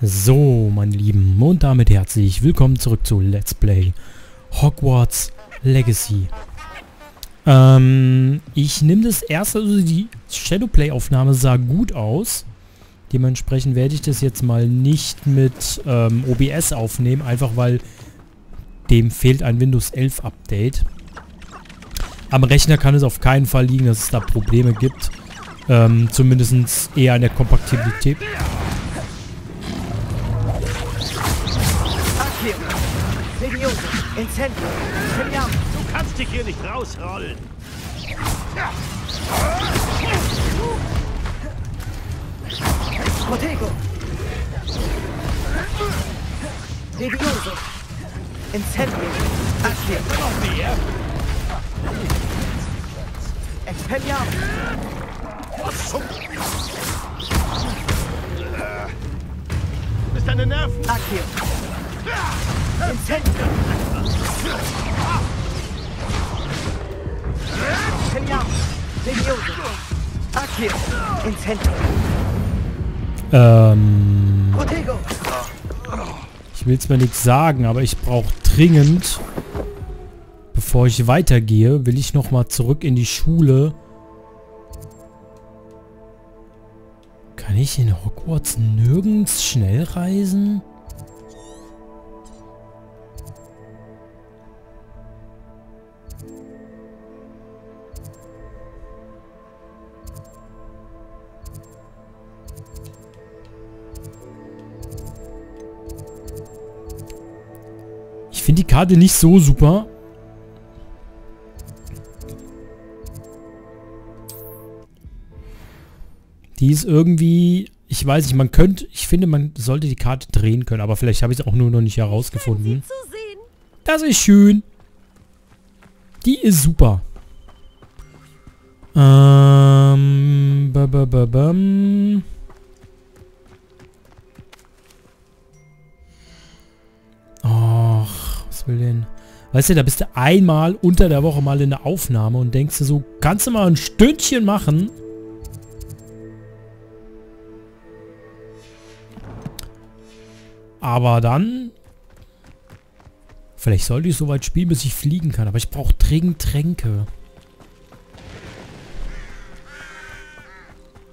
So, meine Lieben, und damit herzlich willkommen zurück zu Let's Play Hogwarts Legacy. Ähm, ich nehme das erste, also die Shadowplay-Aufnahme sah gut aus. Dementsprechend werde ich das jetzt mal nicht mit ähm, OBS aufnehmen, einfach weil dem fehlt ein Windows 11 Update. Am Rechner kann es auf keinen Fall liegen, dass es da Probleme gibt. Ähm, zumindest eher an der Kompatibilität. Du kannst dich hier nicht rausrollen. Protego! Levioso! Incendio! Accio! Expelliarmus! Was zum... Bist deine Nerven? Accio! Ähm, ich will zwar nichts sagen, aber ich brauche dringend, bevor ich weitergehe, will ich nochmal zurück in die Schule. Kann ich in Hogwarts nirgends schnell reisen? Finde die Karte nicht so super. Die ist irgendwie... Ich weiß nicht, man könnte... Ich finde, man sollte die Karte drehen können. Aber vielleicht habe ich es auch nur noch nicht herausgefunden. Das ist schön. Die ist super. Ähm... ba, ba, ba, will denn? Weißt du, da bist du einmal unter der Woche mal in der Aufnahme und denkst du so, kannst du mal ein Stündchen machen? Aber dann... Vielleicht sollte ich so weit spielen, bis ich fliegen kann. Aber ich brauche dringend Tränke.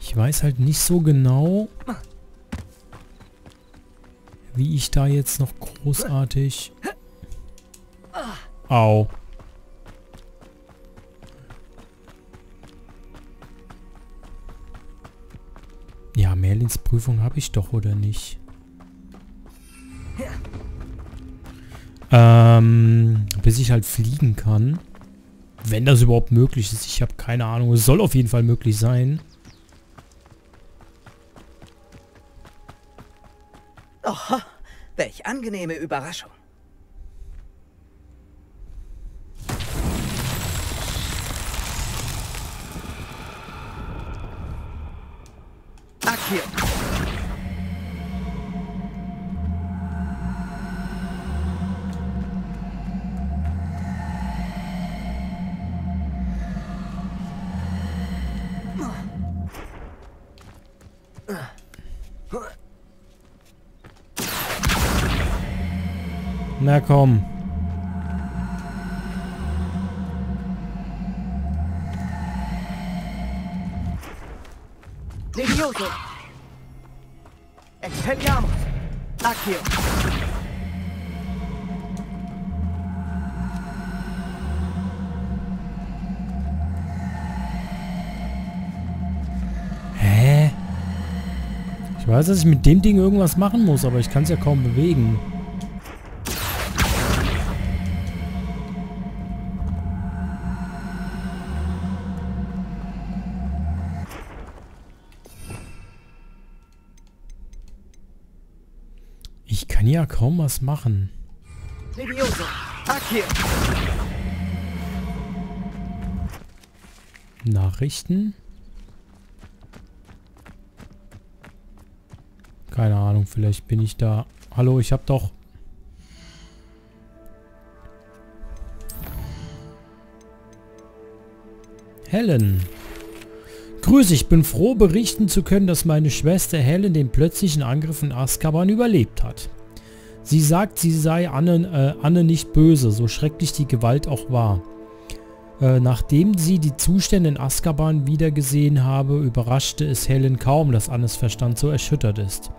Ich weiß halt nicht so genau, wie ich da jetzt noch großartig... Au. Ja, Merlins Prüfung habe ich doch, oder nicht? Ähm, bis ich halt fliegen kann. Wenn das überhaupt möglich ist. Ich habe keine Ahnung. Es soll auf jeden Fall möglich sein. Oh, welch angenehme Überraschung. Accio! Na komm. Weiß, dass ich mit dem Ding irgendwas machen muss, aber ich kann es ja kaum bewegen. Ich kann ja kaum was machen. Nachrichten? Keine Ahnung, vielleicht bin ich da. Hallo, ich hab doch... Helen. Grüß, ich bin froh berichten zu können, dass meine Schwester Helen den plötzlichen Angriff in Azkaban überlebt hat. Sie sagt, sie sei Anne, äh, Anne nicht böse, so schrecklich die Gewalt auch war. Äh, nachdem sie die Zustände in Azkaban wiedergesehen habe, überraschte es Helen kaum, dass Annes Verstand so erschüttert ist.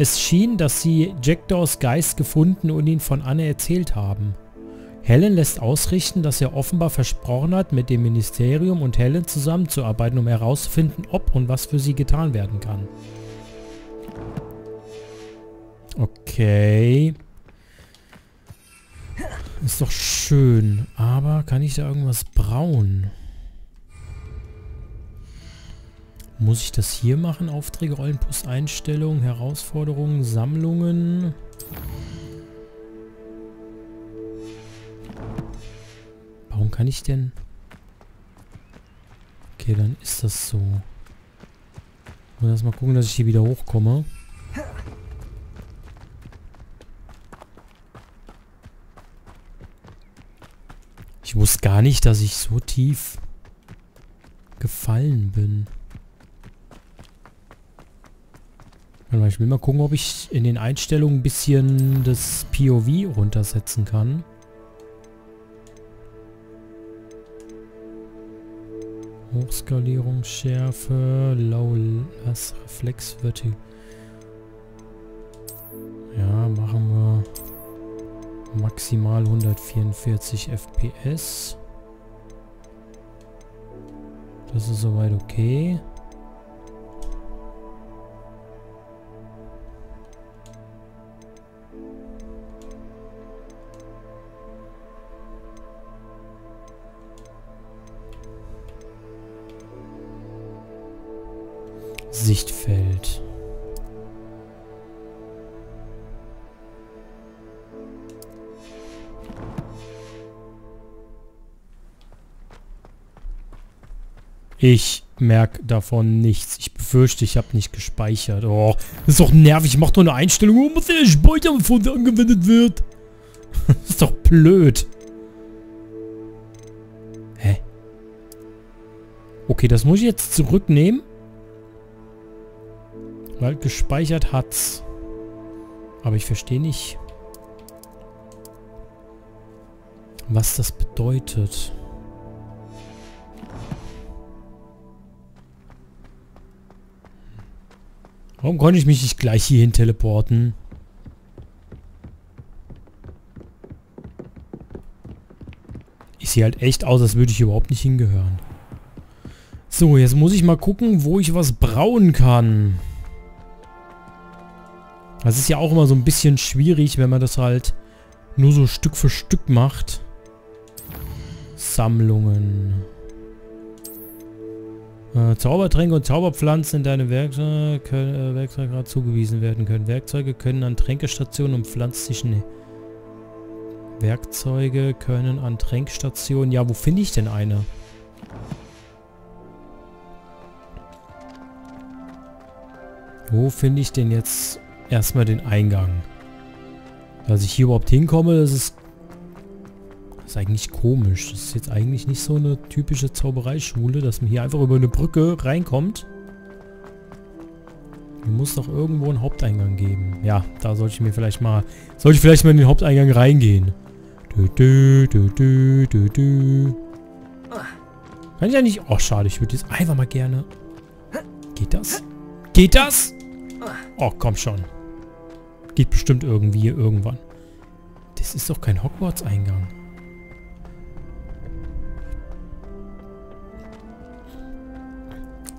Es schien, dass sie Jackdaws Geist gefunden und ihn von Anne erzählt haben. Helen lässt ausrichten, dass er offenbar versprochen hat, mit dem Ministerium und Helen zusammenzuarbeiten, um herauszufinden, ob und was für sie getan werden kann. Okay. Ist doch schön. Aber kann ich da irgendwas brauen? Muss ich das hier machen? Aufträge, Rollenpost, Einstellungen, Herausforderungen, Sammlungen. Warum kann ich denn... Okay, dann ist das so. Ich muss erstmal gucken, dass ich hier wieder hochkomme. Ich wusste gar nicht, dass ich so tief gefallen bin. Ich will mal gucken, ob ich in den Einstellungen ein bisschen das POV runtersetzen kann. Hochskalierungsschärfe, Low Lass Reflex Vertigo. Ja, machen wir maximal 144 FPS. Das ist soweit okay. Sichtfeld. Ich merke davon nichts. Ich befürchte, ich habe nicht gespeichert. Oh, das ist doch nervig. Ich mache doch eine Einstellung. Wo muss der speichern, bevor sie angewendet wird? das ist doch blöd. Hä? Okay, das muss ich jetzt zurücknehmen. Weil gespeichert hat's. Aber ich verstehe nicht, was das bedeutet. Warum konnte ich mich nicht gleich hierhin teleporten? Ich sehe halt echt aus, als würde ich überhaupt nicht hingehören. So, jetzt muss ich mal gucken, wo ich was brauen kann. Das ist ja auch immer so ein bisschen schwierig, wenn man das halt nur so Stück für Stück macht. Sammlungen. Äh, Zaubertränke und Zauberpflanzen in deine Werkzeuge können, äh, Werkzeuge zugewiesen werden können. Werkzeuge können an Tränkestationen und pflanzlichen... Werkzeuge können an Tränkstationen... Ja, wo finde ich denn eine? Wo finde ich denn jetzt erstmal den Eingang? Dass ich hier überhaupt hinkomme, das ist das ist eigentlich komisch. Das ist jetzt eigentlich nicht so eine typische Zaubereischule, dass man hier einfach über eine Brücke reinkommt. Hier muss doch irgendwo einen Haupteingang geben. Ja, da sollte ich mir vielleicht mal... Sollte ich vielleicht mal in den Haupteingang reingehen. Du, du, du. Kann ich ja nicht... Oh, schade. Ich würde jetzt einfach mal gerne... Geht das? Geht das? Oh, komm schon. Geht bestimmt irgendwie irgendwann. Das ist doch kein Hogwarts-Eingang.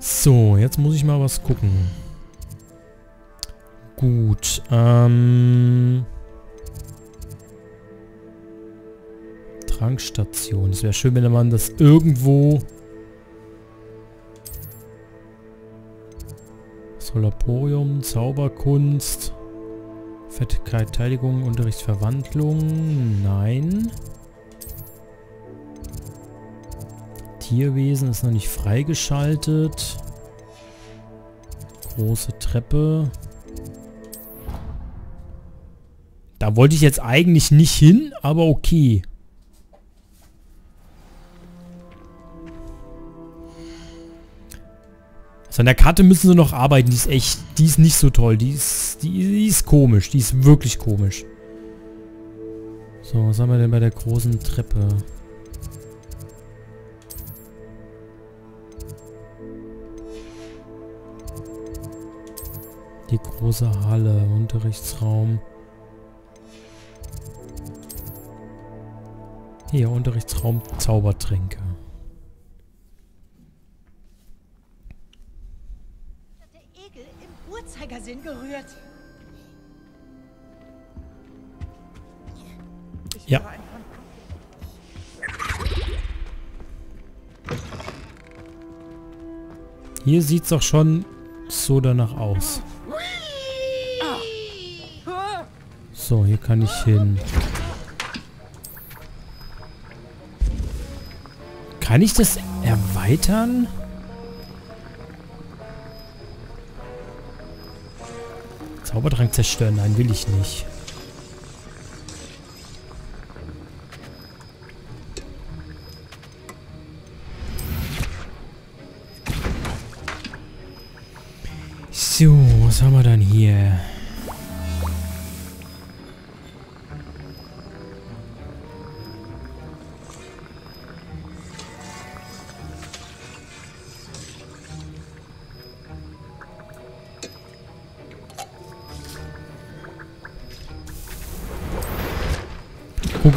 So, jetzt muss ich mal was gucken. Gut, ähm... Trankstation. Es wäre schön, wenn man das irgendwo... Solaporium, Zauberkunst, Verteidigung, Unterrichtsverwandlung, nein. Tierwesen ist noch nicht freigeschaltet. Große Treppe. Da wollte ich jetzt eigentlich nicht hin, aber okay. An der Karte müssen sie noch arbeiten. Die ist echt, die ist nicht so toll. Die ist, die, die ist komisch. Die ist wirklich komisch. So, was haben wir denn bei der großen Treppe? Die große Halle, Unterrichtsraum. Hier, Unterrichtsraum, Zaubertränke. Der Egel im Uhrzeigersinn gerührt. Ja. Hier sieht's doch schon so danach aus. So, hier kann ich hin. Kann ich das erweitern? Zaubertrank zerstören? Nein, will ich nicht. So, was haben wir dann hier?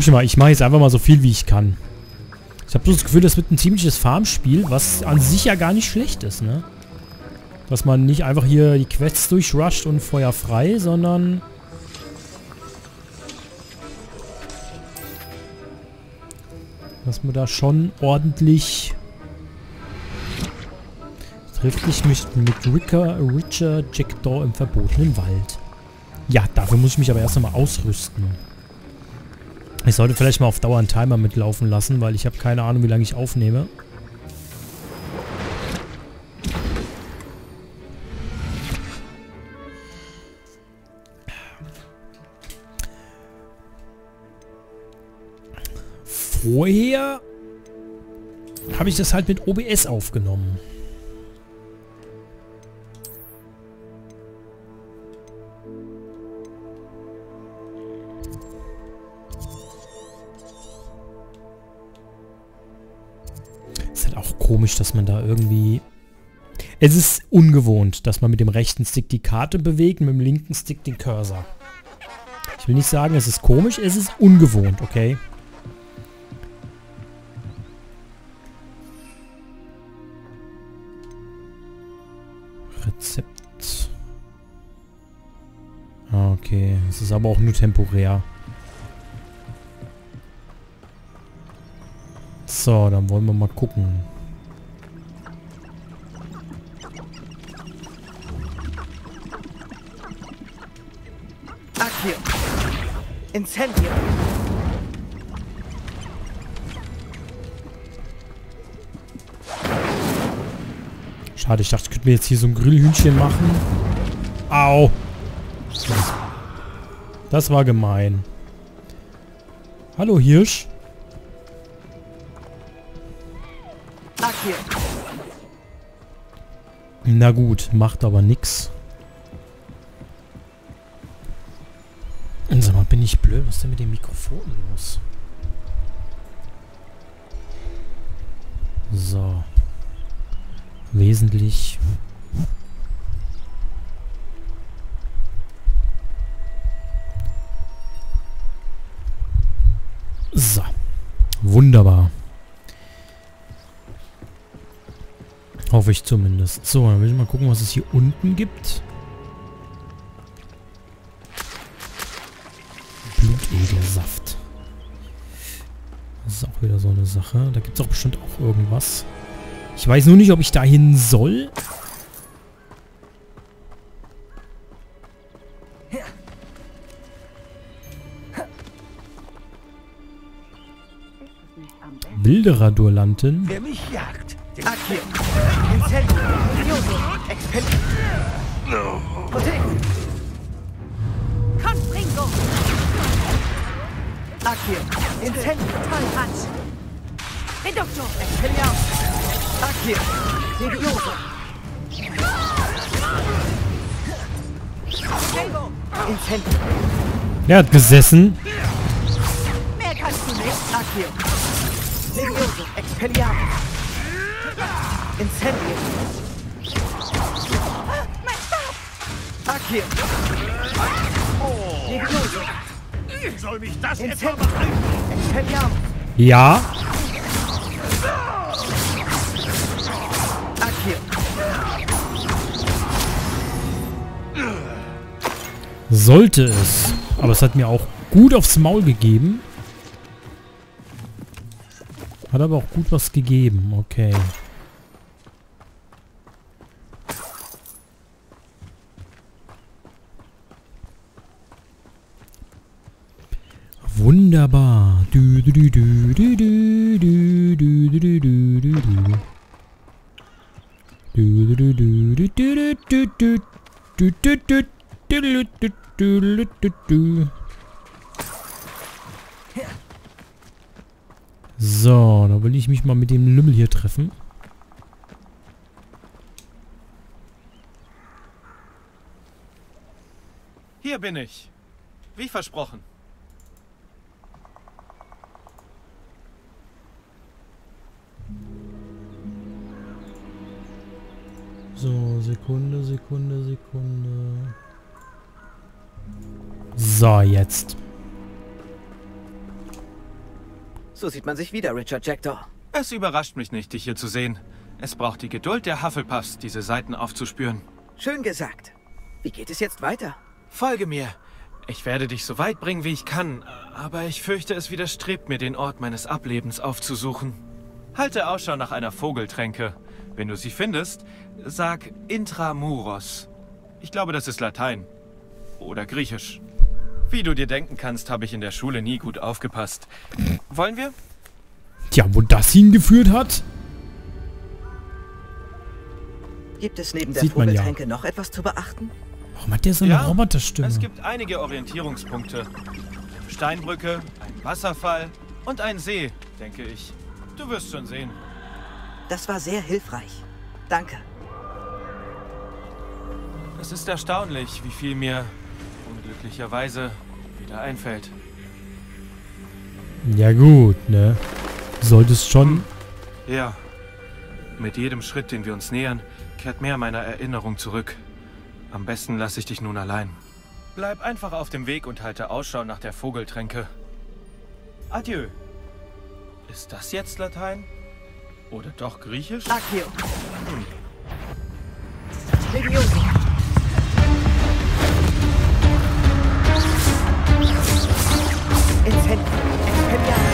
Ich mal, ich mache jetzt einfach mal so viel, wie ich kann. Ich habe so das Gefühl, das wird ein ziemliches Farmspiel, was an sich ja gar nicht schlecht ist, ne? Dass man nicht einfach hier die Quests durchrusht und Feuer frei, sondern... Dass man da schon ordentlich... Trifft dich mit, mit Ricker, Richard Jackdaw im verbotenen Wald. Ja, dafür muss ich mich aber erst einmal ausrüsten. Ich sollte vielleicht mal auf Dauer einen Timer mitlaufen lassen, weil ich habe keine Ahnung, wie lange ich aufnehme. Vorher habe ich das halt mit OBS aufgenommen. Komisch, dass man da irgendwie... Es ist ungewohnt, dass man mit dem rechten Stick die Karte bewegt und mit dem linken Stick den Cursor. Ich will nicht sagen, es ist komisch, es ist ungewohnt, okay? Rezept. Ah, okay. Es ist aber auch nur temporär. So, dann wollen wir mal gucken. Incendio. Schade, ich dachte, ich könnte mir jetzt hier so ein Grillhühnchen machen. Au. Das war gemein. Hallo Hirsch. Na gut, macht aber nix. Was ist denn mit dem Mikrofon los? So. Wesentlich. So. Wunderbar. Hoffe ich zumindest. So, dann will ich mal gucken, was es hier unten gibt. Blutegelsaft. Das ist auch wieder so eine Sache. Da gibt es auch bestimmt auch irgendwas. Ich weiß nur nicht, ob ich dahin soll. Wilderer-Durlanten. Wer mich jagt, den Accio. Incendio. Furioso. Expelliarmus. Stark hier. Intent. Hans. Reduktor. Expelliarmus. Stark hier. Serioso. Intent. Er hat gesessen. Mehr kannst du nicht. Stark hier. Serioso. Expelliarmus. Incendio. Mein Stab. Stark hier. Soll mich das etwa? Expelliarmus. Ja. Sollte es. Aber es hat mir auch gut aufs Maul gegeben. Hat aber auch gut was gegeben. Okay. Wunderbar. Du, du, du, du, du, du, du, du, du, du, du, du. So, da will ich mich mal mit dem Lümmel hier treffen. Hier bin ich. Wie versprochen. So, Sekunde, Sekunde, Sekunde. So, jetzt. So sieht man sich wieder, Richard Jackdaw. Es überrascht mich nicht, dich hier zu sehen. Es braucht die Geduld der Hufflepuffs, diese Seiten aufzuspüren. Schön gesagt. Wie geht es jetzt weiter? Folge mir. Ich werde dich so weit bringen, wie ich kann, aber ich fürchte, es widerstrebt mir, den Ort meines Ablebens aufzusuchen. Halte Ausschau nach einer Vogeltränke. Wenn du sie findest, sag Intramuros. Ich glaube, das ist Latein. Oder Griechisch. Wie du dir denken kannst, habe ich in der Schule nie gut aufgepasst. Wollen wir? Tja, wo das hingeführt hat? Gibt es neben der man ja. Vogeltränke noch etwas zu beachten? Warum hat der so eine Ja, Roboterstimme? Es gibt einige Orientierungspunkte. Steinbrücke, ein Wasserfall und ein See, denke ich. Du wirst schon sehen. Das war sehr hilfreich. Danke. Es ist erstaunlich, wie viel mir unglücklicherweise wieder einfällt. Ja gut, ne? Du solltest schon... Ja, mit jedem Schritt, den wir uns nähern, kehrt mehr meiner Erinnerung zurück. Am besten lasse ich dich nun allein. Bleib einfach auf dem Weg und halte Ausschau nach der Vogeltränke. Adieu. Ist das jetzt Latein? Oder doch griechisch? Akio. Hm. Legioso. Incendio. Incendio.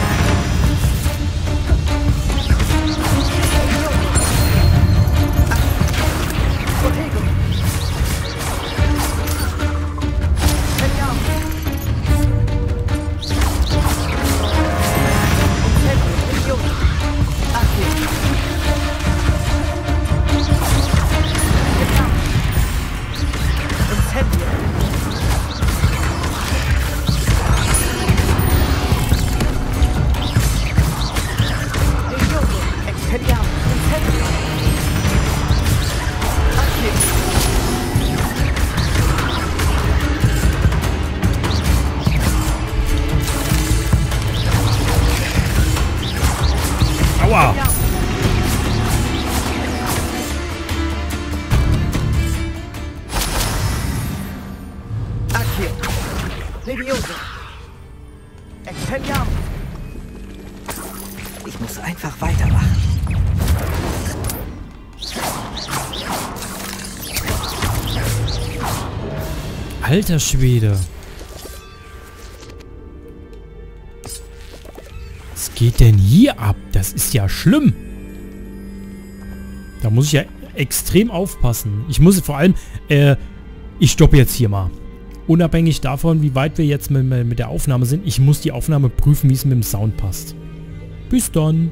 Expelliarmus. Ich muss einfach weitermachen. Alter Schwede. Was geht denn hier ab? Das ist ja schlimm. Da muss ich ja extrem aufpassen. Ich muss vor allem, äh, ich stoppe jetzt hier mal. Unabhängig davon, wie weit wir jetzt mit, mit der Aufnahme sind, ich muss die Aufnahme prüfen, wie es mit dem Sound passt. Bis dann.